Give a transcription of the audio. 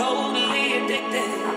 totally addicted.